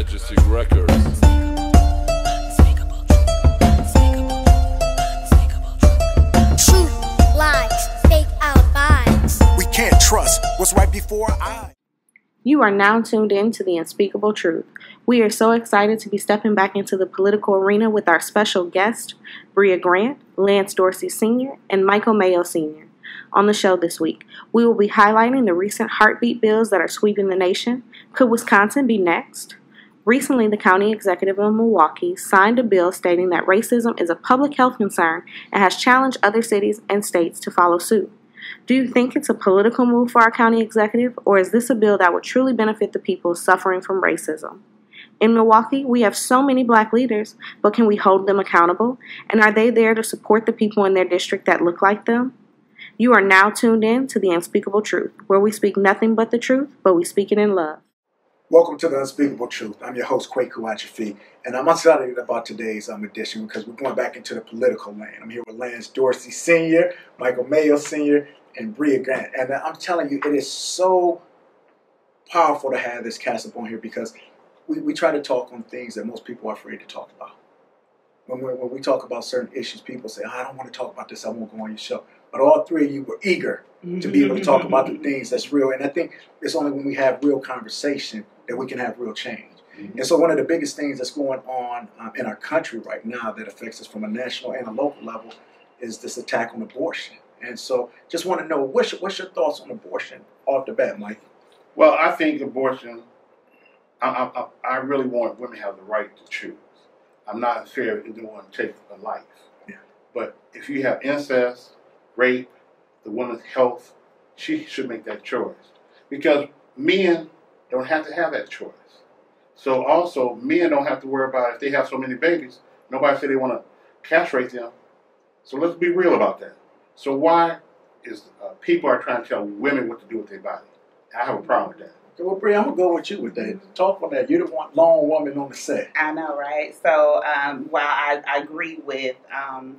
Majestic Records. Truth, lies, fake alibis. We can't trust what's right before our eyes. You are now tuned in to the unspeakable truth. We are so excited to be stepping back into the political arena with our special guest, Bria Grant, Lance Dorsey Sr., and Michael Mayo Sr. On the show this week, we will be highlighting the recent heartbeat bills that are sweeping the nation. Could Wisconsin be next? Recently, the county executive of Milwaukee signed a bill stating that racism is a public health concern and has challenged other cities and states to follow suit. Do you think it's a political move for our county executive, or is this a bill that would truly benefit the people suffering from racism? In Milwaukee, we have so many black leaders, but can we hold them accountable? And are they there to support the people in their district that look like them? You are now tuned in to The Unspeakable Truth, where we speak nothing but the truth, but we speak it in love. Welcome to the Unspeakable Truth. I'm your host, Kwaku Achafi, and I'm excited about today's um, edition because we're going back into the political lane. I'm here with Lance Dorsey Sr., Michael Mayo Sr., and Bria Grant. And I'm telling you, it is so powerful to have this cast up on here because we, we try to talk on things that most people are afraid to talk about. When, we when we talk about certain issues, people say, oh, I don't want to talk about this, I won't go on your show. But all three of you were eager to be able to talk about the things that's real. And I think it's only when we have real conversation that we can have real change. And so, one of the biggest things that's going on um, in our country right now that affects us from a national and a local level is this attack on abortion. And so, just want to know what's your, what's your thoughts on abortion off the bat, Mike? Well, I think abortion. I, I, I really want women to have the right to choose. I'm not fair if to take a life. Yeah. But if you have incest, rape, the woman's health, she should make that choice because men don't have to have that choice. So also, men don't have to worry about if they have so many babies. Nobody said they want to castrate them. So let's be real about that. So why is uh, people are trying to tell women what to do with their body? I have a problem with that. Okay, well, Bria, I'm gonna go with you with that. Talk on that. You're the one lone woman on the set. I know, right? So um, while I, I agree with um,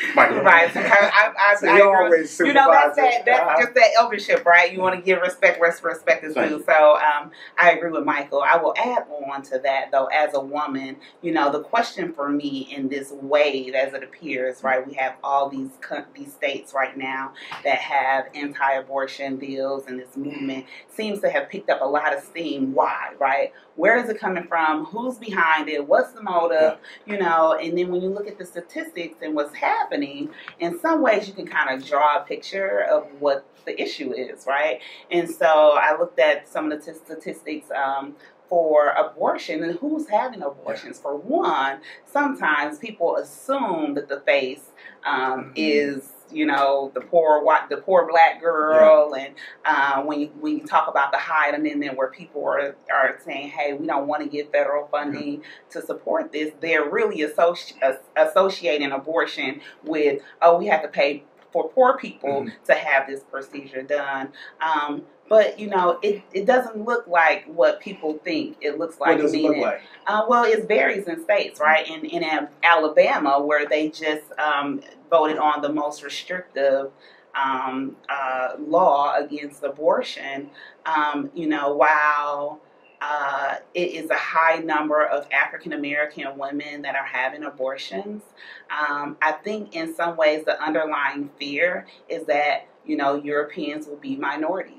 super, Michael. supervisor, I, I, I, So I you agree- always you know that's that that's Uh-huh. just that eldership, right? You want to give respect where respect is Thank due. So um, I agree with Michael. I will add on to that though. As a woman, you know, the question for me in this wave, as it appears, right? We have all these co- these states right now that have anti-abortion bills, and this movement seems to have picked up a lot of steam. Why, right? Where is it coming from? Who's behind it? What's the motive? You know, and then when you look at the statistics and what's happening, in some ways you can kind of draw a picture of what the issue is, right? And so I looked at some of the t- statistics um, for abortion and who's having abortions. For one, sometimes people assume that the face um, Mhm. is you know the poor white the poor black girl and uh, when you when you talk about the Hyde amendment where people are, are saying hey we don't want to give federal funding to support this they're really associ- associating abortion with oh we have to pay for poor people Mhm. to have this procedure done um, but you know it, it doesn't look like what people think it looks like what does it look like? Uh, well, it varies in states, right? In in Alabama, where they just um, voted on the most restrictive um, uh, law against abortion, um, you know, while uh, it is a high number of African American women that are having abortions, um, I think in some ways the underlying fear is that you know Europeans will be minorities.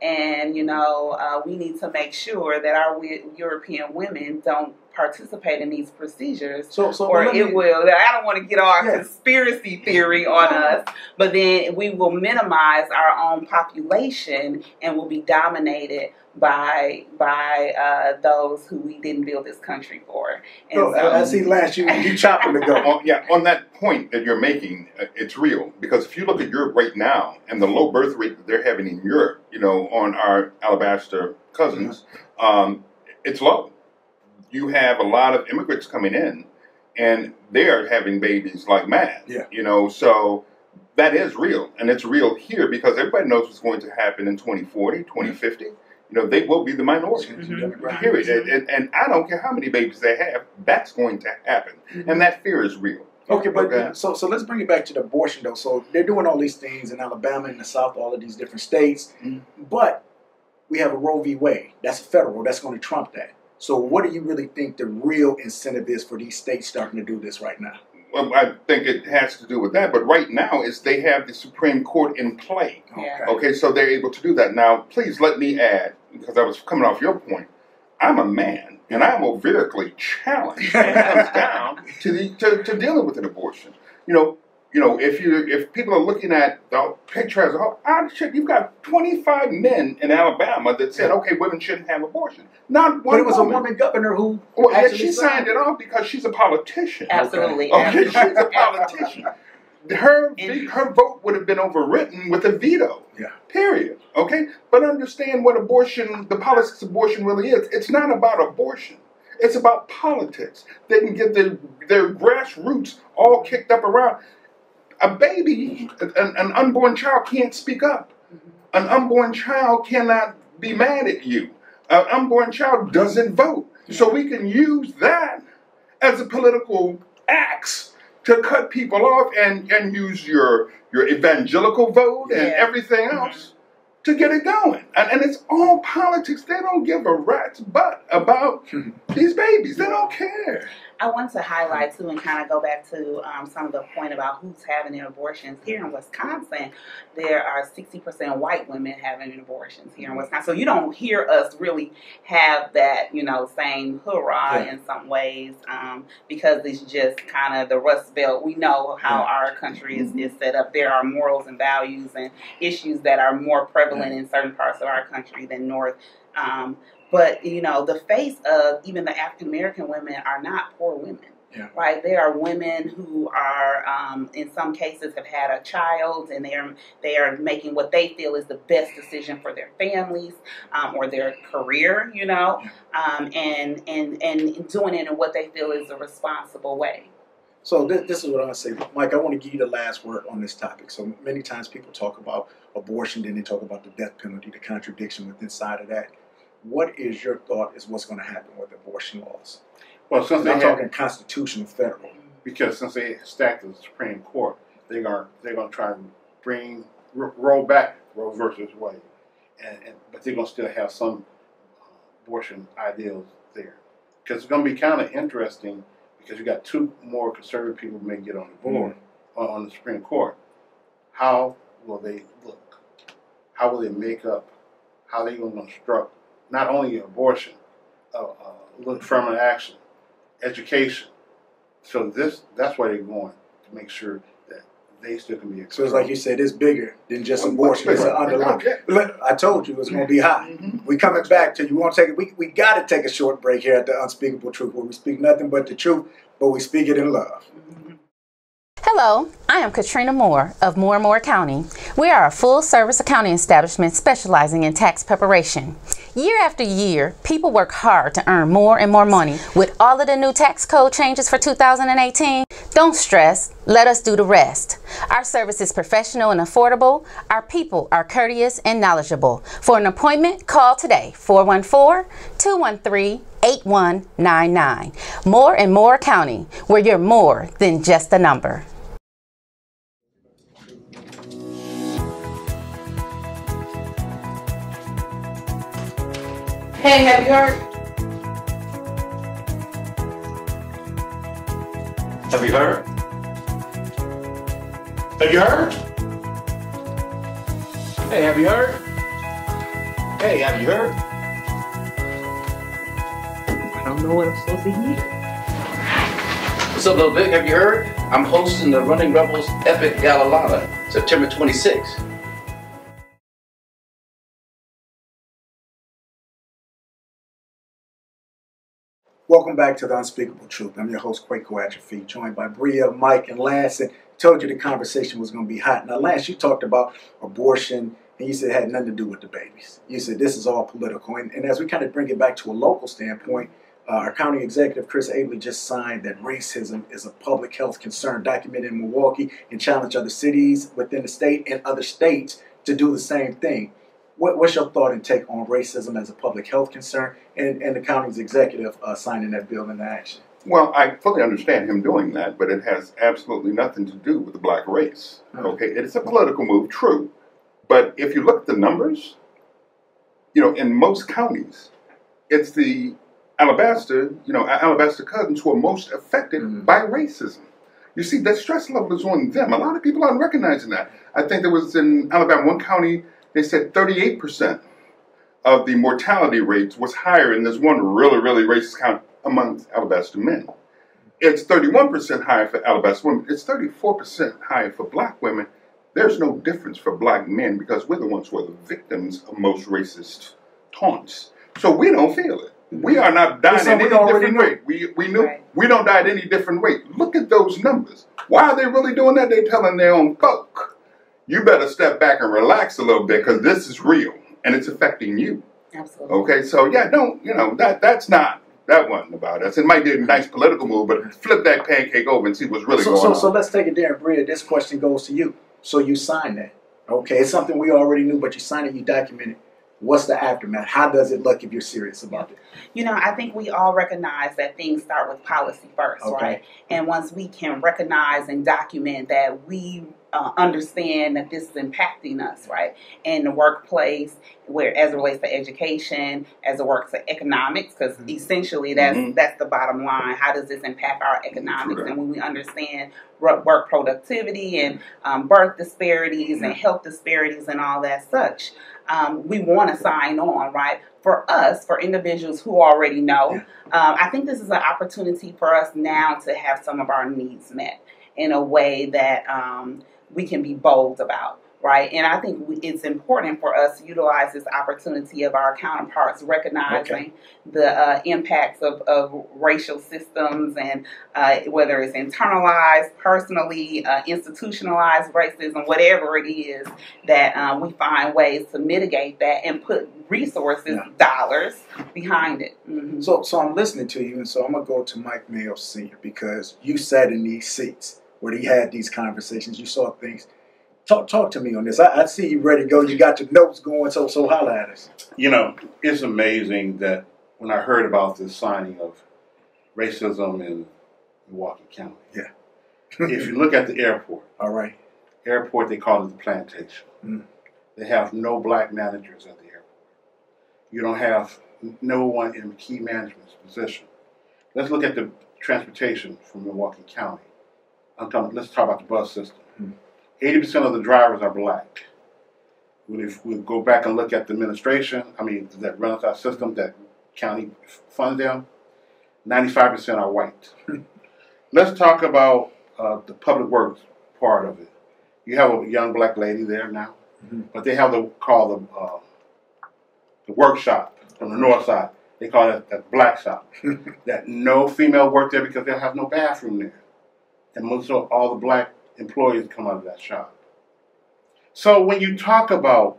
And you know, uh, we need to make sure that our European women don't participate in these procedures, So, so or me- it will. I don't want to get all Yeah. conspiracy theory on us, but then we will minimize our own population and will be dominated by by uh, those who we didn't build this country for. And So, so, I see Last you you chopping the go. on, yeah, on that point that you're making, uh, it's real because if you look at Europe right now and the low birth rate that they're having in Europe, you know, on our alabaster cousins, um, it's low. You have a lot of immigrants coming in, and they are having babies like mad. Yeah. you know, so that is real, and it's real here because everybody knows what's going to happen in 2040, 2050. You know, they will be the minority. Mhm. Period. And, and, and I don't care how many babies they have, that's going to happen. And that fear is real. Okay, but Okay. so so let's bring it back to the abortion though. So they're doing all these things in Alabama, in the South, all of these different states, Mhm. but we have a Roe v. Wade. That's federal. That's going to trump that. So, what do you really think the real incentive is for these states starting to do this right now? Well, I think it has to do with that, but right now is they have the Supreme Court in play. Yeah. Okay, so they're able to do that. Now, please let me add, because I was coming off your point, I'm a man, and I'm overtly challenged when it comes down to, the, to, to dealing with an abortion. You know, you know, if you if people are looking at the picture as a whole, ah, shit, you've got 25 men in Alabama that said, okay, women shouldn't have abortion. Not one But it was woman. a woman governor who Well, and actually she signed it off because she's a politician. Absolutely. Okay, she's a politician. Her her vote would have been overwritten with a veto. Yeah. Period. Okay, but understand what abortion, the politics of abortion really is. It's not about abortion. It's about politics. They can get their their grassroots all kicked up around. A baby, an, an unborn child can't speak up. An unborn child cannot be mad at you. An unborn child doesn't vote. So we can use that as a political axe to cut people off and, and use your your evangelical vote and Yeah. everything mm-hmm. else to get it going. And, and it's all politics. They don't give a rat's butt about these babies. They don't care. I want to highlight too and kind of go back to um, some of the point about who's having their abortions. Here in Wisconsin, there are 60% white women having abortions here in Wisconsin. So you don't hear us really have that, you know, saying hurrah Yeah. in some ways um, because it's just kind of the Rust Belt. We know how Yeah. our country is, is set up. There are morals and values and issues that are more prevalent in certain parts of our country than North. Um, but you know, the face of even the African American women are not poor women. Yeah. Right, there are women who are, um, in some cases, have had a child, and they are they are making what they feel is the best decision for their families um, or their career. You know, um, and and and doing it in what they feel is a responsible way. So this, this is what I'm gonna say, Mike. I want to give you the last word on this topic. So many times people talk about abortion, then they talk about the death penalty, the contradiction within inside of that. What is your thought? Is what's going to happen with abortion laws? Well, since they I'm have, talking constitutional, federal. because since they stacked the Supreme Court, they're gonna they're gonna try and bring roll back Roe versus Wade, and, and but they're gonna still have some uh, abortion ideals there, because it's gonna be kind of interesting because you got two more conservative people may get on the board on, on the Supreme Court. How will they look? How will they make up? How they gonna construct not only abortion, uh, uh, look affirmative action, education. So this that's why they're going to make sure that they still can be. So it's like you said, it's bigger than just Well, abortion. It's an underlying. Okay. Look, I told you it's going to be hot. Mhm. We coming back to you. We Want to take it? We we got to take a short break here at the Unspeakable Truth, where we speak nothing but the truth, but we speak it in love. Hello, I am Katrina Moore of Moore and Moore Accounting. We are a full service accounting establishment specializing in tax preparation. Year after year, people work hard to earn more and more money. With all of the new tax code changes for 2018, don't stress, let us do the rest. Our service is professional and affordable. Our people are courteous and knowledgeable. For an appointment, call today 414 213 8199. Moore and Moore Accounting, where you're more than just a number. Hey, have you heard? Have you heard? Have you heard? Hey, have you heard? Hey, have you heard? I don't know what I'm supposed to hear. What's up, Lil Vic? Have you heard? I'm hosting the Running Rebels Epic Galalala, September 26th. Welcome back to the Unspeakable Truth. I'm your host, Quaco Atrophy, joined by Bria, Mike, and Lance. And told you the conversation was going to be hot. Now, Lance, you talked about abortion, and you said it had nothing to do with the babies. You said this is all political. And, and as we kind of bring it back to a local standpoint, uh, our county executive, Chris Abele, just signed that racism is a public health concern documented in Milwaukee and challenged other cities within the state and other states to do the same thing. What, what's your thought and take on racism as a public health concern and, and the county's executive uh, signing that bill into action? Well, I fully understand him doing that, but it has absolutely nothing to do with the black race. Okay, it's a political move, true, but if you look at the numbers, you know, in most counties, it's the Alabaster, you know, Alabaster cousins who are most affected Mhm. by racism. You see, that stress level is on them. A lot of people aren't recognizing that. I think there was in Alabama, one county, they said 38% of the mortality rates was higher in this one really, really racist county among Alabaster men. It's 31% higher for Alabaster women. It's 34% higher for black women. There's no difference for black men because we're the ones who are the victims of most racist taunts. So we don't feel it. We are not dying It's in something any different knew. way. We, we knew Right. we don't die at any different rate. Look at those numbers. Why are they really doing that? They're telling their own folk, you better step back and relax a little bit because this is real and it's affecting you. Absolutely. Okay, so yeah, don't you know that that's not that wasn't about us. It might be a nice political move, but flip that pancake over and see what's really so, going so, on. so let's take it there, Bria. This question goes to you. So you signed that. Okay, it's something we already knew, but you signed it, you documented. It. What's the aftermath? How does it look if you're serious about it? You know, I think we all recognize that things start with policy first, Okay. right? And once we can recognize and document that we uh, understand that this is impacting us, right, in the workplace, where as it relates to education, as it works to economics, because Mhm. essentially that's Mhm. that's the bottom line. How does this impact our economics? Correct. And when we understand work productivity and um, birth disparities and health disparities and all that such, um, we want to sign on, right? For us, for individuals who already know, um, I think this is an opportunity for us now to have some of our needs met in a way that um, we can be bold about. Right, and I think we, it's important for us to utilize this opportunity of our counterparts recognizing the uh, impacts of, of racial systems and uh, whether it's internalized, personally, uh, institutionalized racism, whatever it is, that um, we find ways to mitigate that and put resources, Yeah. dollars behind it. Mhm. So, so I'm listening to you, and so I'm gonna go to Mike Mayo Sr. because you sat in these seats where he had these conversations. You saw things. Talk, talk to me on this. I, I see you ready to go. You got your notes going. So, so holla at us. You know, it's amazing that when I heard about this signing of racism in Milwaukee County. Yeah. if you look at the airport, All right. airport they call it the plantation. Mm. They have no black managers at the airport. You don't have no one in key management position. Let's look at the transportation from Milwaukee County. I'm talking, let's talk about the bus system. Mm. Eighty percent of the drivers are black. When if we go back and look at the administration, I mean that runs our system that county funds them, ninety-five percent are white. let's talk about uh, the public works part of it. You have a young black lady there now, Mhm. but they have the call the uh, the workshop on the north side. They call it the black shop. that no female work there because they'll have no bathroom there, and most of all the black employees come out of that shop. So when you talk about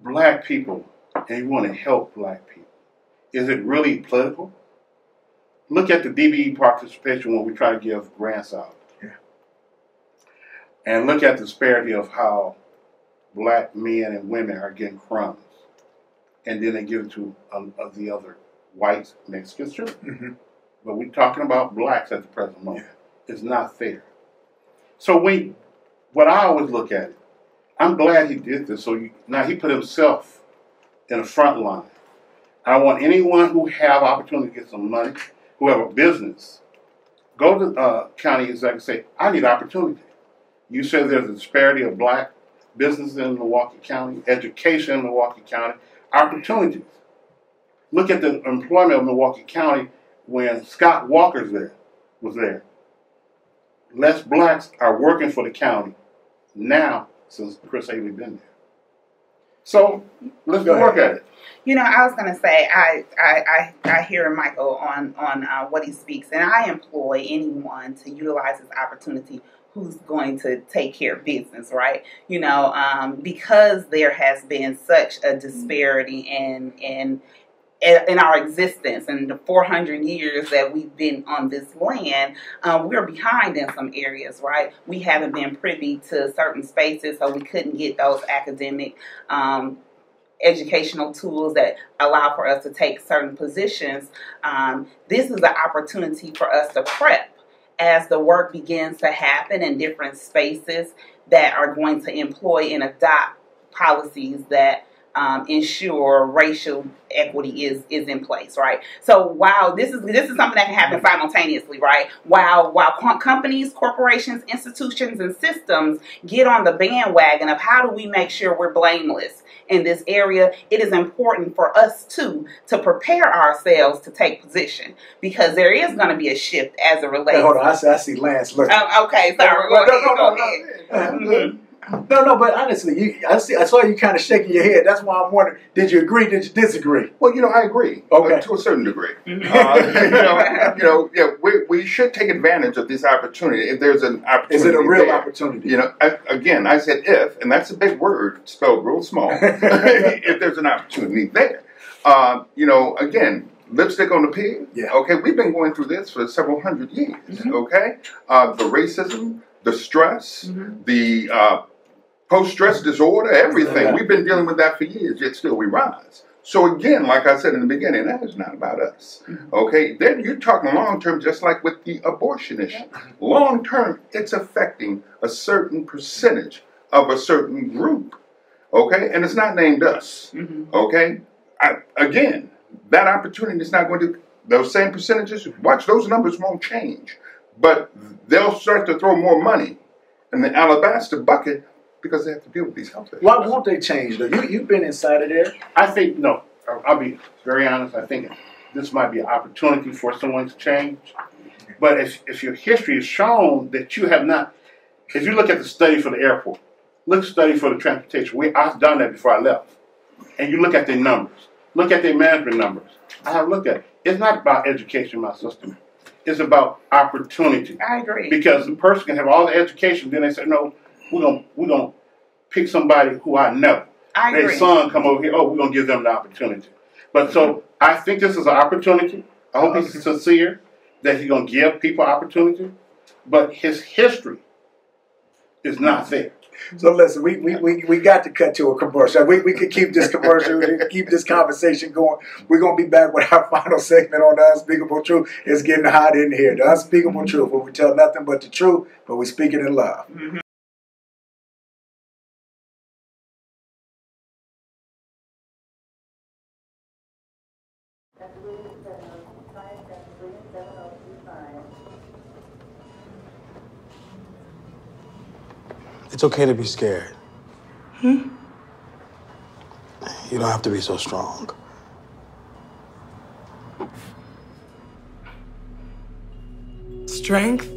black people and you want to help black people, is it really political? Look at the DBE participation when we try to give grants out. Yeah. And look at the disparity of how black men and women are getting crumbs. And then they give it to um, of the other whites, Mexicans too. hmm But we're talking about blacks at the present moment. It's not fair. So when, what I always look at it, I'm glad he did this. So you, now he put himself in the front line. I want anyone who have opportunity to get some money, who have a business, go to uh, county executive and say, I need opportunity. You said there's a disparity of black businesses in Milwaukee County, education in Milwaukee County, opportunities. Look at the employment of Milwaukee County when Scott Walker's there was there. Less blacks are working for the county now since Chris Abele been there. So let's Go work ahead. at it. You know, I was going to say, I, I, I, I hear Michael on, on uh, what he speaks, and I employ anyone to utilize this opportunity who's going to take care of business, right? You know, um, because there has been such a disparity in, in, in our existence and the 400 years that we've been on this land, um, we're behind in some areas, right? We haven't been privy to certain spaces, so we couldn't get those academic um, educational tools that allow for us to take certain positions. Um, this is an opportunity for us to prep as the work begins to happen in different spaces that are going to employ and adopt policies that um, ensure racial equity is is in place, right? So while this is this is something that can happen simultaneously, right? While while co- companies, corporations, institutions, and systems get on the bandwagon of how do we make sure we're blameless in this area, it is important for us too to prepare ourselves to take position because there is going to be a shift as it relates. Hey, hold on, I see, I see Lance looking. Oh, okay, sorry. No, Go no, ahead. no, Go ahead. no. Mhm. No, no, but honestly, you, I see. I saw you kind of shaking your head. That's why I'm wondering: Did you agree? Did you disagree? Well, you know, I agree. Okay. uh, to a certain degree. Uh, you know, you know, yeah, we, we should take advantage of this opportunity if there's an opportunity. Is it a real there. opportunity? You know, I, again, I said if, and that's a big word, spelled real small. if there's an opportunity there, uh, you know, again, lipstick on the pig. Yeah. Okay, we've been going through this for several hundred years. Mhm. Okay, uh, the racism, the stress, Mhm. the uh, post-stress disorder, everything. We've been dealing with that for years. Yet still, we rise. So again, like I said in the beginning, that is not about us. Okay, then you're talking long term, just like with the abortion issue. Long term, it's affecting a certain percentage of a certain group. Okay, and it's not named us. Mhm. Okay, I, again, that opportunity is not going to those same percentages. Watch those numbers won't change, but they'll start to throw more money in the alabaster bucket because they have to deal with these health issues. Why won't they change though? You you've been inside of there. I think no. I'll- I'll be very honest. I think this might be an opportunity for someone to change. But if if your history has shown that you have not, if you look at the study for the airport, look study for the transportation. We I've done that before I left, and you look at their numbers, look at their management numbers. I have looked at. It. It's not about education, my system. It's about opportunity. I agree. Because the person can have all the education, then they say, no, we're gonna we're gonna pick somebody who I know. I Their agree. son come over here, oh, we're gonna give them the opportunity. But so I think this is an opportunity. I hope he's sincere that he's gonna give people opportunity, but his history is not there. So listen, we, we, we, we got to cut to a commercial. We, we could keep this commercial, we can keep this conversation going. We're gonna be back with our final segment on the unspeakable truth. It's getting hot in here. The unspeakable mm-hmm. truth, where we tell nothing but the truth, but we speak it in love. Mm-hmm. It's okay to be scared. Hmm? You don't have to be so strong. Strength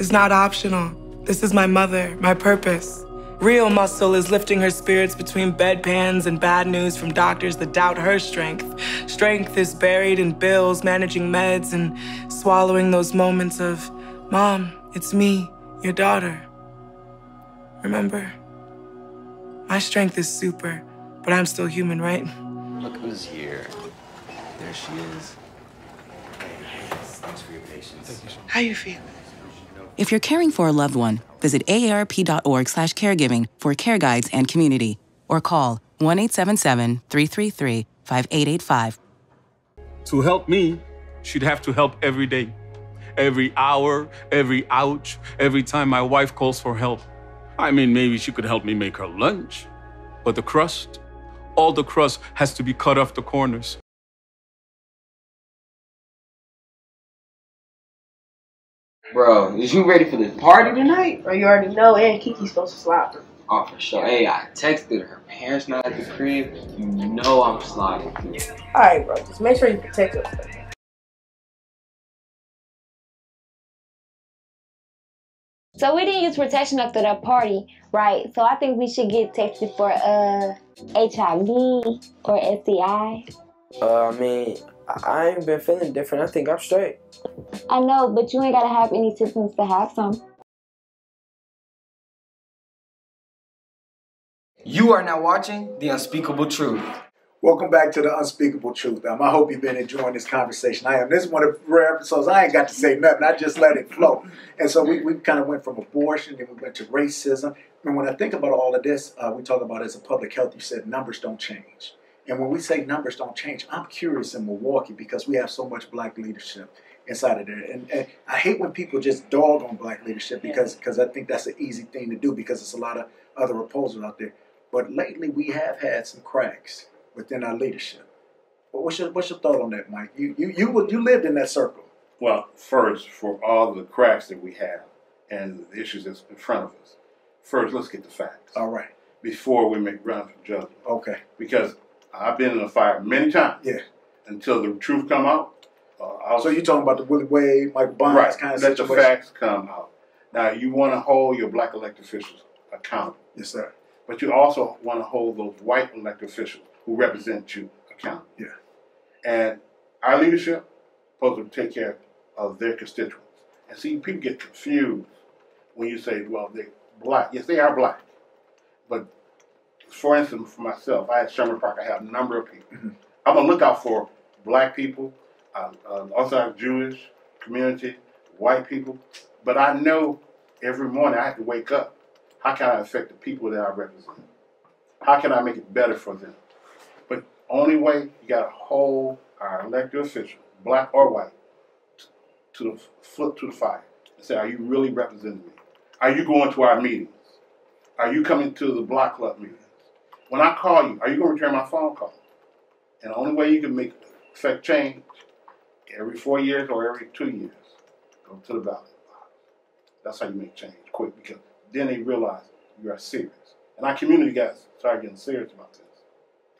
is not optional. This is my mother, my purpose. Real muscle is lifting her spirits between bedpans and bad news from doctors that doubt her strength. Strength is buried in bills, managing meds, and swallowing those moments of, Mom, it's me, your daughter. Remember? My strength is super, but I'm still human, right? Look who's here. There she is. Thanks for your patience. How you feel? If you're caring for a loved one, visit aarp.org slash caregiving for care guides and community, or call 1-877-333-5885. To help me, she'd have to help every day. Every hour, every ouch, every time my wife calls for help. I mean, maybe she could help me make her lunch. But the crust, all the crust has to be cut off the corners. Bro, is you ready for this party tonight? Bro, you already know, and Kiki's supposed to slide through. Oh, for sure. Hey, I texted her parents not at the crib. You know I'm sliding through. Alright, bro, just make sure you protect us. So we didn't use protection after that party, right? So I think we should get tested for uh HIV or STI. Uh, I mean, I I ain't been feeling different. I think I'm straight. I know, but you ain't gotta have any symptoms to have some. You are now watching The Unspeakable Truth. Welcome back to the Unspeakable Truth. Um, I hope you've been enjoying this conversation. I am. This is one of the rare episodes I ain't got to say nothing. I just let it flow. And so we, we kind of went from abortion, then we went to racism. And when I think about all of this, uh, we talk about as a public health, you said numbers don't change. And when we say numbers don't change, I'm curious in Milwaukee because we have so much black leadership inside of there. And, and I hate when people just dog on black leadership because because I think that's an easy thing to do because there's a lot of other opposers out there. But lately, we have had some cracks within our leadership. But what's your what's your thought on that, Mike? You you you were- you lived in that circle. Well, first, for all the cracks that we have and the issues that's in front of us, first, let's get the facts. All right. Before we make grounds for judgment. Okay. Because I've been in a fire many times. Yeah. Until the truth come out. Uh, I'll So you're talking about the Willie Wade, Michael Bonds right. kind of Let situation? the facts come out. Now, you want to hold your black elected officials accountable. Yes, sir. But you also want to hold those white elected officials who represent you accountable. Yeah. And our leadership supposed to take care of their constituents. And see, people get confused when you say, well, they're black. Yes, they are black. But for instance, for myself, I had Sherman Park, I have a number of people. I'm going to look out for black people, uh, uh, Orthodox Jewish community, white people. But I know every morning I have to wake up. How can I affect the people that I represent? How can I make it better for them? But only way you got to hold our elected officials, black or white, to the foot to the fire and say, "Are you really representing me? Are you going to our meetings? Are you coming to the block club meetings? When I call you, are you going to return my phone call?" And the only way you can make effect change every four years or every two years, go to the ballot box. That's how you make change quick because then they realize you are serious. And our community guys start getting serious about this.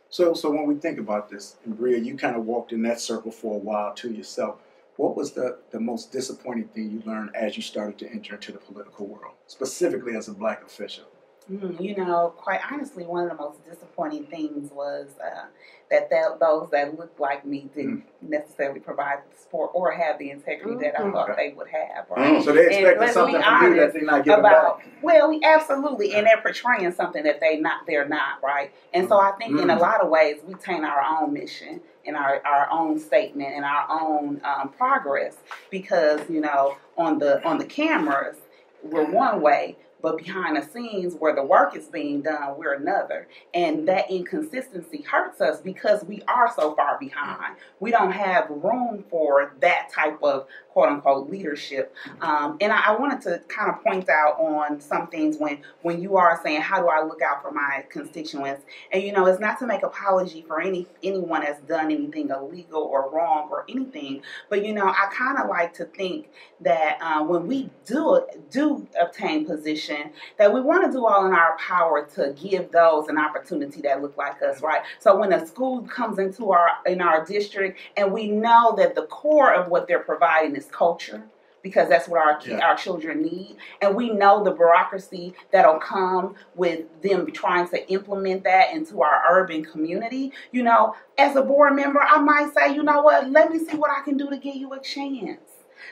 So, so when we think about this, and Bria, you kind of walked in that circle for a while to yourself. What was the, the most disappointing thing you learned as you started to enter into the political world, specifically as a black official? Mm, you know, quite honestly, one of the most disappointing things was uh, that th- those that looked like me didn't necessarily provide the support or have the integrity that I Mm. thought Okay. they would have. Right? So they And expected let's something from you that they're not giving about, back. Well, absolutely, and they're portraying something that they not they're not right. And so I think in a Mm. lot of ways we taint our own mission and our, our own statement and our own um, progress because you know on the on the cameras we're one way but behind the scenes where the work is being done we're another. And that inconsistency hurts us because we are so far behind. We don't have room for that type of quote unquote leadership. Um, and I, I wanted to kind of point out on some things when when you are saying how do i look out for my constituents? And you know it's not to make apology for any anyone that's done anything illegal or wrong or anything but you know i kind of like to think that uh, when we do do obtain position that we want to do all in our power to give those an opportunity that look like us right? So when a school comes into our in our district and we know that the core of what they're providing is culture because that's what our Yeah. our children need and we know the bureaucracy that'll come with them trying to implement that into our urban community you know as a board member i might say you know what let me see what i can do to give you a chance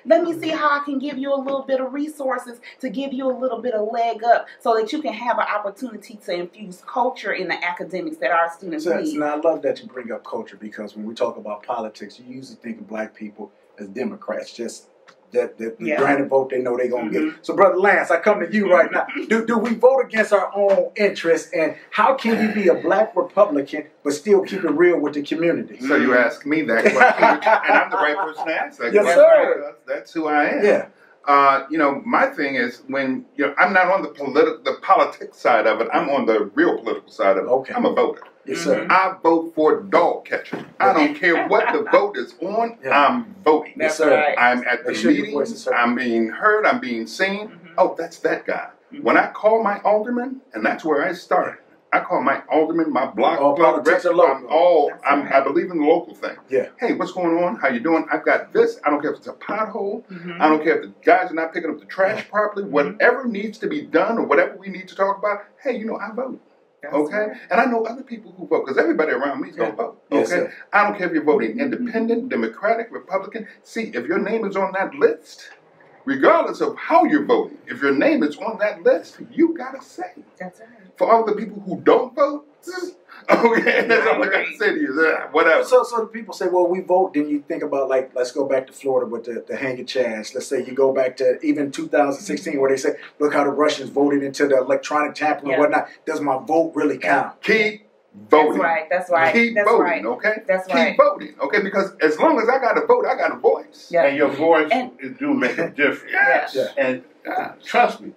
let me see how I can give you a little bit of resources to give you a little bit of leg up so that you can have an opportunity to infuse culture in the academics that our students So, need. now I love that you bring up culture because when we talk about politics, you usually think of black people as Democrats, just that, that the Yeah. granted vote they know they're gonna Mhm. get. So, brother Lance, I come to you right now. Do do we vote against our own interests, and how can you be a black Republican but still keep it real with the community? So you ask me that question, and I'm the right person to answer that Yes, question sir. That's who I am. Yeah. Uh, you know, my thing is when you know I'm not on the political, the politics side of it. I'm on the real political side of it. Okay. I'm a voter. Yes, sir. Mm-hmm. I vote for dog catcher. I don't care what the vote is on. I'm voting. Yes, sir. right. I'm at the Make sure meeting. voice is heard. I'm being heard. I'm being seen. Mm-hmm. Oh, that's that guy. Mm-hmm. When I call my alderman, and that's where I started. I call my alderman, my block All club politics rep. local. I'm all. I'm, I believe in the local thing. Yeah. Hey, what's going on? How you doing? I've got this. I don't care if it's a pothole. Mm-hmm. I don't care if the guys are not picking up the trash properly. Whatever needs to be done or whatever we need to talk about. Hey, you know, I vote. Okay, and I know other people who vote because everybody around me is going to vote. Okay, Yes. I don't care if you're voting mm-hmm. independent, Democratic, Republican. See, if your name is on that list, regardless of how you're voting, if your name is on that list, you got to say. That's right. For all the people who don't vote, mm. okay, that's all I got to say to you. Uh, Whatever. So, so the people say, well, we vote. Then you think about like, let's go back to Florida with the, the hanging chads. Let's say you go back to even 2016, where they say, look how the Russians voted into the electronic tampering Yeah. and whatnot. Does my vote really count? Keep voting. That's right. That's right. Keep That's voting, right. okay? That's Keep right. Keep voting, okay? Because as long as I got a vote, I got a voice. Yeah. And your voice And- do make a difference. Yes. Yeah. And uh, trust me,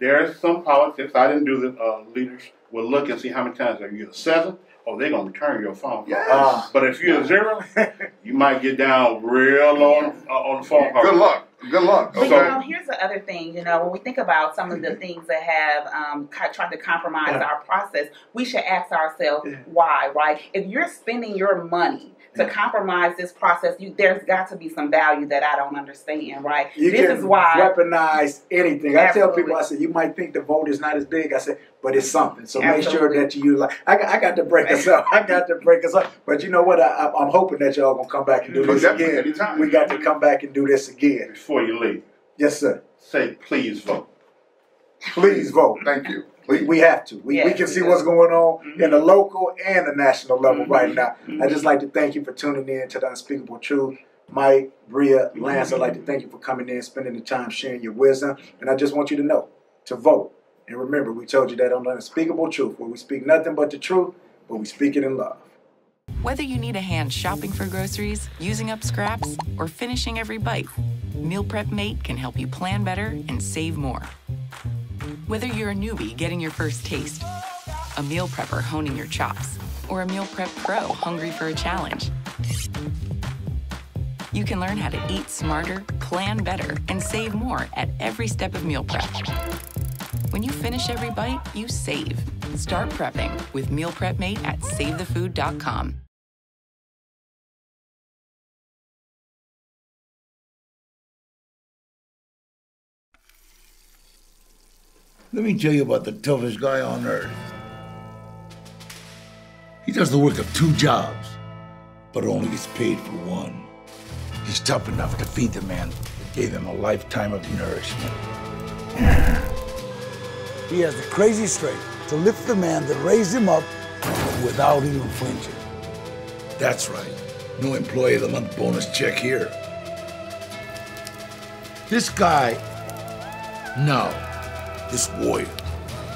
There's some politics. I didn't do the uh, leaders will look and see how many times are you a seven, or they're gonna return your phone call. Yes. But if you're a zero, you might get down real low on, uh, on the phone call. Good luck. Good luck. But Okay. you know, here's the other thing. You know, when we think about some of the things that have um, co- tried to compromise Yeah. our process, we should ask ourselves why. Right? If you're spending your money to compromise this process, you there's got to be some value that I don't understand. Right? You this can is why. weaponize anything. I tell people, I said, you might think the vote is not as big. I said, but it's something. So make sure that you utilize. I, got- I got to break us up. I got to break us up. But you know what? I, I- I'm hoping that y'all gonna come back and do this definitely, again. anytime. We got to come back and do this again. Before you leave, Yes, sir. say please vote. Please vote. Thank you. We, we have to. We, we can we see do. what's going on in the mm-hmm. local and the national level Mm-hmm. right now. I'd mm-hmm. just like to thank you for tuning in to the Unspeakable Truth. Mike, Bria, mm-hmm. Lance, I'd like to thank you for coming in, spending the time sharing your wisdom. And I just want you to know to vote. And remember, we told you that on the Unspeakable Truth, where we speak nothing but the truth, but we speak it in love. Whether you need a hand shopping for groceries, using up scraps, or finishing every bite, Meal Prep Mate can help you plan better and save more. Whether you're a newbie getting your first taste, a meal prepper honing your chops, or a meal prep pro hungry for a challenge, you can learn how to eat smarter, plan better, and save more at every step of meal prep. When you finish every bite, you save. Start prepping with Meal Prep Mate at savethefood.com. Let me tell you about the toughest guy on earth. He does the work of two jobs, but only gets paid for one. He's tough enough to feed the man that gave him a lifetime of nourishment. He has the crazy strength to lift the man that raised him up without even flinching. That's right. No employee of the month bonus check here. This guy, no, this warrior,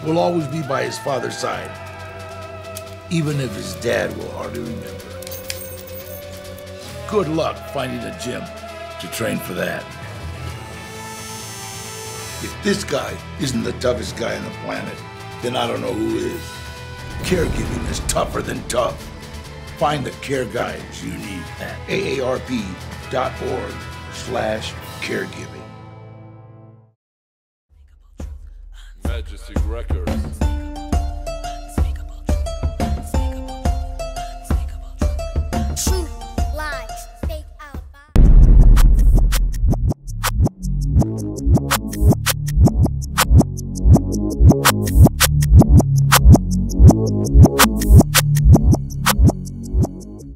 will always be by his father's side, even if his dad will hardly remember. Good luck finding a gym to train for that. If this guy isn't the toughest guy on the planet, then I don't know who is. Caregiving is tougher than tough. Find the care guides you need at aarp.org slash caregiving.